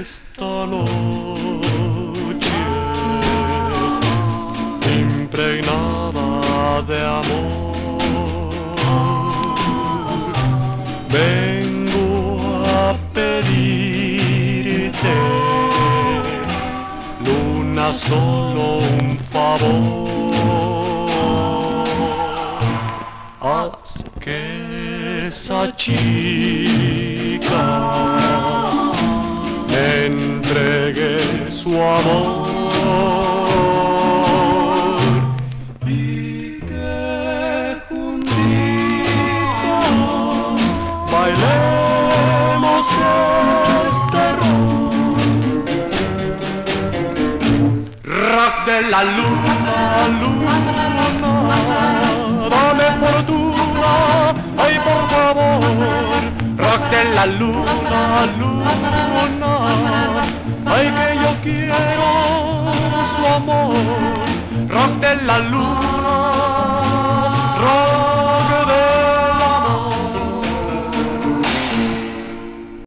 esta noche impregnada de amor vengo a pedirte luna solo un favor esa chica entregue su amor y que bailemos este rock de la luna, luna, dame fortuna, ay la luna, luna, ay que yo quiero su amor, rock de la luna,